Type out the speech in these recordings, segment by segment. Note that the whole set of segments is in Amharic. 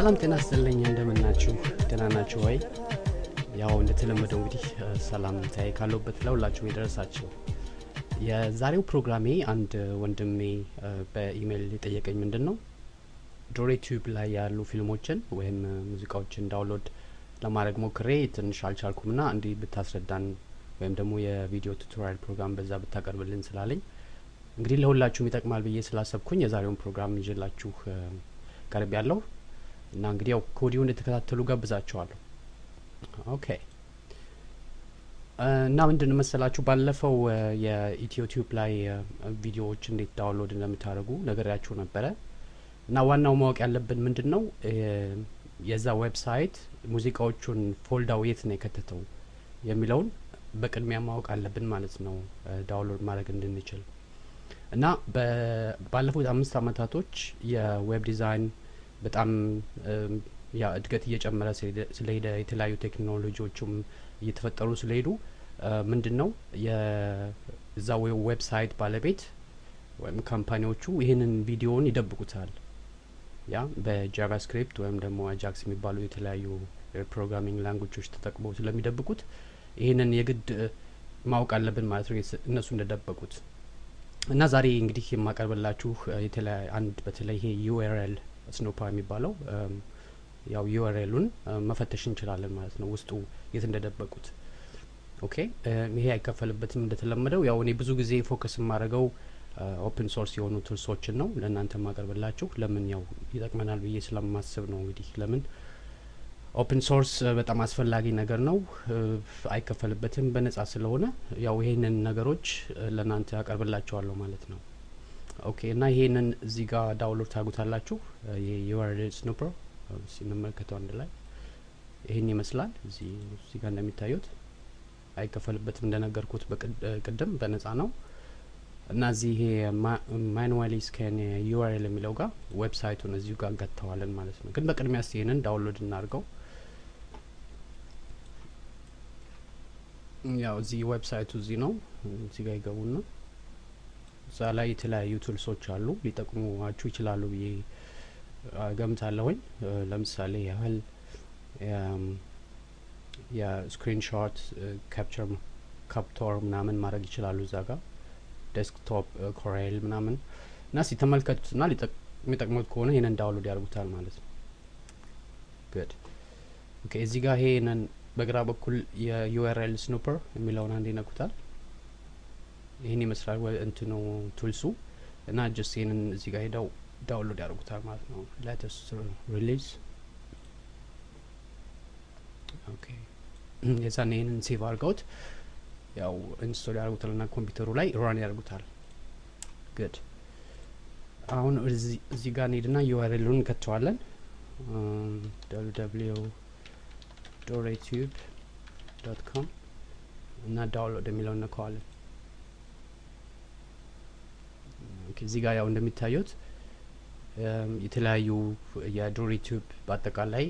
ሰላም ጤና ይስጥልኝ። እንደምናችሁ ደህና ናችሁ ወይ? ያው እንደተለመደው እንግዲህ ሰላምታዬ ካለሁበት ለሁላችሁም የደረሳችሁ። የዛሬው ፕሮግራሜ አንድ ወንድሜ በኢሜይል የጠየቀኝ ምንድን ነው ዶሬ ቲዩብ ላይ ያሉ ፊልሞችን ወይም ሙዚቃዎችን download ለማድረግ ሞክሬ ትንሽ አልቻልኩምና እንዲህ ብታስረዳን ወይም ደግሞ የቪዲዮ tutorial ፕሮግራም በዛ ብታቀርብልን ስላለኝ እንግዲህ ለሁላችሁም ይጠቅማል ብዬ ስላሰብኩኝ የዛሬውን ፕሮግራም ይዤላችሁ ቀርቤያለሁ እና እንግዲህ ያው ከወዲሁ እንደተከታተሉ ጋብዛችኋለሁ። Okay። እና ምንድን መሰላችሁ? ባለፈው የኢትዮ ላይ ቪዲዮዎች እንዴት download እንደምታደርጉ ነገርያችሁ ነበረ። እና ዋናው ማወቅ ያለብን ምንድን ነው? የዛ website ሙዚቃዎቹን folder ኡ የት ነው የከተተው የሚለውን በቅድሚያ ማወቅ አለብን ማለት ነው። download ማድረግ እንድንችል። እና ባለፉት አምስት አመታቶች የ web design በጣም ያ እድገት እየጨመረ ስለሄደ የተለያዩ ቴክኖሎጂዎችም እየተፈጠሩ ስለሄዱ ምንድን ነው የዛ website ባለቤት ወይም company ዎቹ ይህንን ቪዲዮውን ይደብቁታል። ያ በ JavaScript ወይም ደግሞ አጃክስ የሚባሉ የተለያዩ programming language ኦች ተጠቅመው ስለሚደብቁት ይህንን የግድ ማወቅ አለብን ማለት ነው እነሱ እንደደበቁት እና ዛሬ እንግዲህ የማቀርብላችሁ አንድ በተለይ ይሄ URL Snooper የሚባለው ያው URL ኡን መፈተሽ እንችላለን ማለት ነው ውስጡ የት እንደደበቁት። Okay ይሄ አይከፈልበትም እንደተለመደው። ያው እኔ ብዙ ጊዜ focus የማደርገው open source የሆኑ tools ኦችን ነው ለእናንተ ማቀርብላችሁ። ለምን ያው ይጠቅመናል ብዬ ስለማስብ ነው። እንግዲህ ለምን Open source በጣም አስፈላጊ ነገር ነው። አይከፈልበትም በነጻ ስለሆነ ያው ይሄንን ነገሮች ለእናንተ ያቀርብላችኋለሁ ማለት ነው። Okay እና ይሄንን እዚህ ጋር download ታደርጉታላችሁ። ይሄ URL Snooper ስንመለከተው አንድ ላይ ይህን ይመስላል። እዚህ ጋር እንደሚታዩት አይከፈልበትም እንደነገርኩት ቅድም በነጻ ነው እና እዚህ ይሄ manually scan URL የሚለው ጋር website ኡን እዚሁ ጋር እንከተዋለን ማለት ነው። ግን በቅድሚያ ስ ይህንን download እናድርገው። ያው እዚህ website ኡ እዚህ ነው። እዚህ ጋር ይገቡና እዛ ላይ የተለያዩ tools ኦች አሉ ሊጠቅሙዋችሁ ይችላሉ ብዬ ገምታለሁኝ። ለምሳሌ ያህል የ screenshot capture capture ምናምን ማድረግ ይችላሉ እዛ ጋር desktop ኮሬል ምናምን እና ሲመለከቱትና የሚጠቅሙት ከሆነ ይህንን download ያደርጉታል ማለት ነው። ግድ እዚህ ጋር ይሄንን በግራ በኩል የ URL Snooper የሚለውን አንድ ይነኩታል። ይህን ይመስላል እንትኑ tools ኡ እና just ይህንን እዚህ ጋር ሄደው download ያደርጉታል ማለት ነው። Latest release okay። የዛን ይህንን save አድርገውት ያው install ያደርጉታል እና ኮምፒውተሩ ላይ run ያደርጉታል። ግድ አሁን እዚህ ጋር እንሄድና URL ኡን እንከተዋለን። W ዶሬ dot com እና download የሚለው እንነካዋለን። እዚህ ጋር ያው እንደሚታዩት የተለያዩ የዶሬ ቲዩብ በአጠቃላይ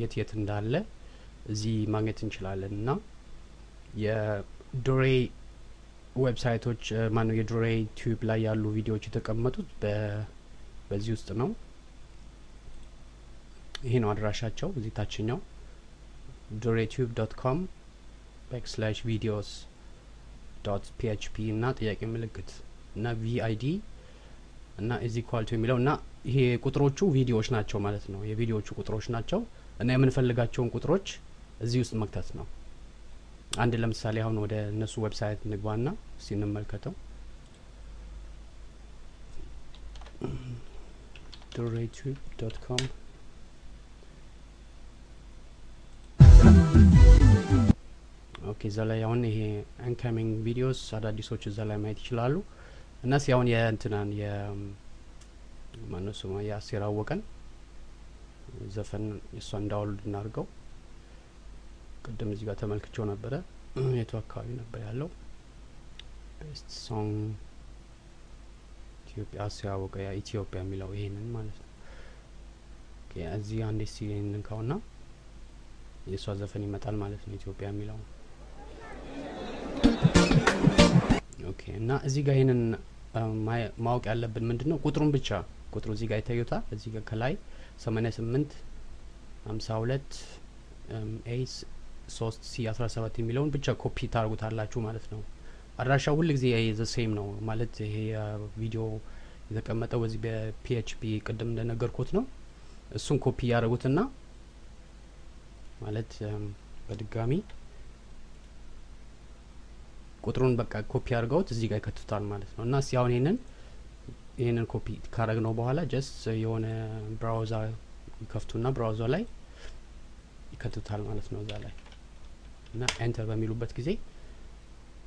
የት የት እንዳለ እዚህ ማግኘት እንችላለን። እና የዶሬ website ኦች ማነው የዶሬ ቲዩብ ላይ ያሉ ቪዲዮዎች የተቀመጡት በዚህ ውስጥ ነው። ይሄ ነው አድራሻቸው። እዚህ ታችኛው ዶሬ ቲዩብ dot com backslash videos dot PHP እና ጥያቄ ምልክት እና VID እና is equal to የሚለው እና ይሄ ቁጥሮቹ ቪዲዮዎች ናቸው ማለት ነው። የቪዲዮዎቹ ቁጥሮች ናቸው እና የምንፈልጋቸውን ቁጥሮች እዚህ ውስጥ መክተት ነው። አንድ ለምሳሌ አሁን ወደ እነሱ website እንግባና እስቲ እንመልከተው። ዶሬቲዩብ dot com Okay። እዛ ላይ አሁን ይሄ incoming videos አዳዲሶች እዛ ላይ ማየት ይችላሉ። እና ሲ አሁን የእንትናን የማነው ስሟ የአስቴር አወቀን ዘፈን የእሷን download እናድርገው። ቅድም እዚህ ጋር ተመልክቼው ነበረ። የቱ አካባቢ ነበር ያለው? song ኢትዮጵያ አስቴር አወቀ ኢትዮጵያ የሚለው ይሄንን ማለት ነው። እዚህ አንዴ ሲ እንካውና የእሷ ዘፈን ይመጣል ማለት ነው ኢትዮጵያ የሚለው okay። እና እዚህ ጋር ይሄንን ማወቅ ያለብን ምንድን ነው ቁጥሩን ብቻ ቁጥሩ እዚህ ጋር ይታዩታል። እዚህ ጋር ከላይ ሰማኒያ ስምንት ሀምሳ ሁለት S ሶስት C አስራ ሰባት የሚለውን ብቻ ኮፒ ታርጉታላችሁ ማለት ነው። አድራሻው ሁል ጊዜ the same ነው ማለት ይሄ ቪዲዮ የተቀመጠው በዚህ በ PHP ቅድም እንደነገርኩት ነው። እሱን ኮፒ ያደረጉትና ማለት በድጋሚ ቁጥሩን በቃ ኮፒ አድርገውት እዚህ ጋር ይከቱታል ማለት ነው። እና እስቲ አሁን ይህንን ይህንን ኮፒ ካረግ ነው በኋላ just የሆነ browser ይከፍቱና browser ላይ ይከቱታል ማለት ነው እዛ ላይ እና enter በሚሉበት ጊዜ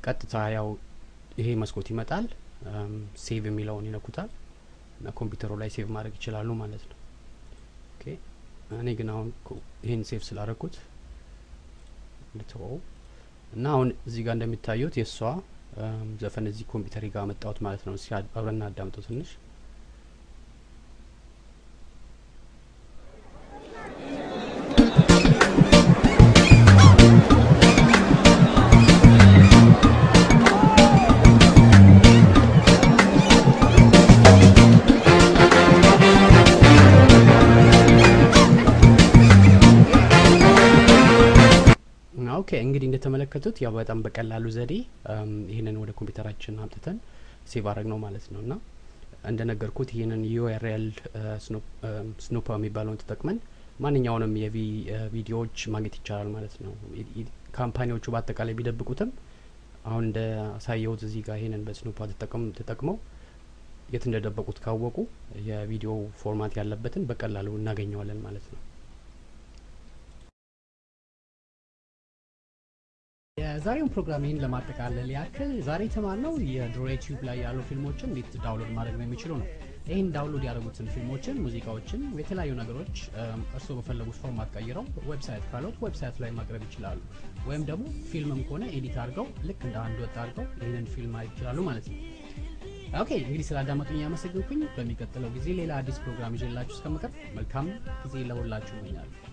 ቀጥታ ያው ይሄ መስኮት ይመጣል። save የሚለውን ይነኩታል እና ኮምፒውተሩ ላይ save ማድረግ ይችላሉ ማለት ነው። okay እኔ ግን አሁን ይህን save ስላደረግኩት ልትወው እና አሁን እዚህ ጋር እንደሚታዩት የእሷ ዘፈን እዚህ ኮምፒውተር ጋር አመጣሁት ማለት ነው። እስኪ አብረን አዳምጠው ትንሽ እንግዲህ እንደተመለከቱት ያው በጣም በቀላሉ ዘዴ ይህንን ወደ ኮምፒውተራችን አምጥተን save አደረግነው ማለት ነው እና እንደነገርኩት ይህንን URL Snooper የሚባለውን ተጠቅመን ማንኛውንም የቪዲዮዎች ማግኘት ይቻላል ማለት ነው። ካምፓኒዎቹ በአጠቃላይ ቢደብቁትም አሁን እንደ አሳየሁት እዚህ ጋር ይህንን በ Snooper ተጠቅመው የት እንደደበቁት ካወቁ የቪዲዮ format ያለበትን በቀላሉ እናገኘዋለን ማለት ነው። የዛሬውን ፕሮግራም ይህን ለማጠቃለል ያክል ዛሬ የተማርነው የድሮ ዩቲዩብ ላይ ያሉ ፊልሞችን እንዴት download ማድረግ ነው የሚችሉ ነው። ይህን download ያደረጉትን ፊልሞችን፣ ሙዚቃዎችን፣ የተለያዩ ነገሮች እርስዎ በፈለጉት format ቀይረው website ካለዎት website ላይ ማቅረብ ይችላሉ። ወይም ደግሞ ፊልምም ከሆነ edit አድርገው ልክ እንደ አንድ ወጥ አድርገው ይህንን ፊልም ማየት ይችላሉ ማለት ነው። okay እንግዲህ ስላዳመጡኝ ያመሰግንኩኝ። በሚቀጥለው ጊዜ ሌላ አዲስ ፕሮግራም ይዤላችሁ እስከምቀርብ መልካም ጊዜ ለሁላችሁ እመኛለሁ።